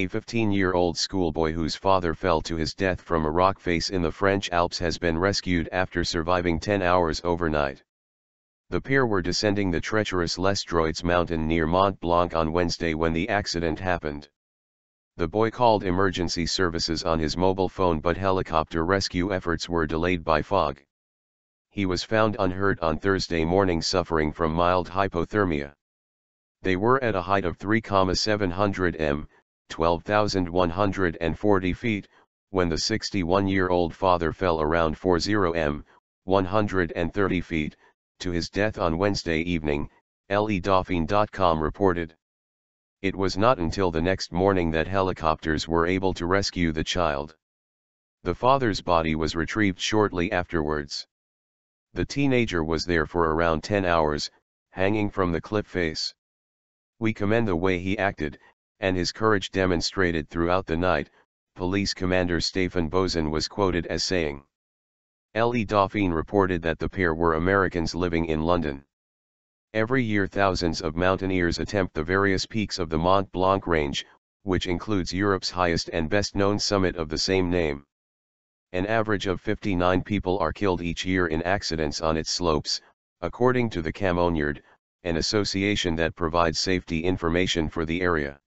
a 15-year-old schoolboy whose father fell to his death from a rock face in the French Alps has been rescued after surviving 10 hours overnight. The pair were descending the treacherous Les Droites mountain near Mont Blanc on Wednesday when the accident happened. The boy called emergency services on his mobile phone but helicopter rescue efforts were delayed by fog. He was found unhurt on Thursday morning suffering from mild hypothermia. They were at a height of 3,700 m, 12,140 feet, when the 61-year-old father fell around 40 m, 130 feet, to his death on Wednesday evening, LeDauphine.com reported. It was not until the next morning that helicopters were able to rescue the child. The father's body was retrieved shortly afterwards. The teenager was there for around 10 hours, hanging from the cliff face. We commend the way he acted, and his courage demonstrated throughout the night, Police Commander Stephen Bozon was quoted as saying. Le Dauphine reported that the pair were Americans living in London. Every year thousands of mountaineers attempt the various peaks of the Mont Blanc range, which includes Europe's highest and best-known summit of the same name. An average of 59 people are killed each year in accidents on its slopes, according to the Chamoniarde, an association that provides safety information for the area.